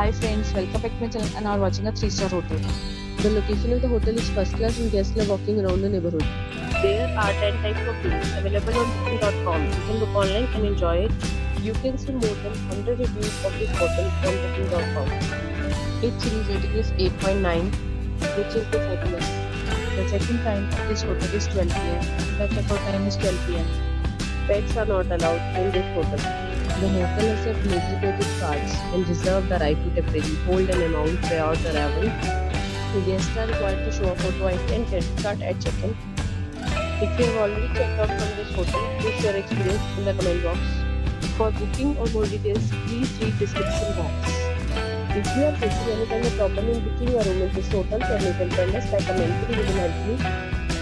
Hi friends, welcome back to my channel and are watching a 3-star hotel. The location of the hotel is first class and guests love walking around the neighborhood. There are 10 types of rooms available on booking.com. You can book online and enjoy it. You can see more than 100 reviews of this hotel on booking.com. Its rating is 8.9, which is the fabulous. The check-in time of this hotel is 12 pm. The check-out time is 12 pm. Pets are not allowed in this hotel. The hotel accepts credit cards and reserve the right to temporarily hold an amount prior to arrival. Guests are required to show a photo ID and credit card at check-in. If you have already checked out from this hotel, share experience in the comment box. For booking or more details, please read description box. If you are facing any kind of problem in booking a room in this hotel, then you can tell us by commenting. We will help.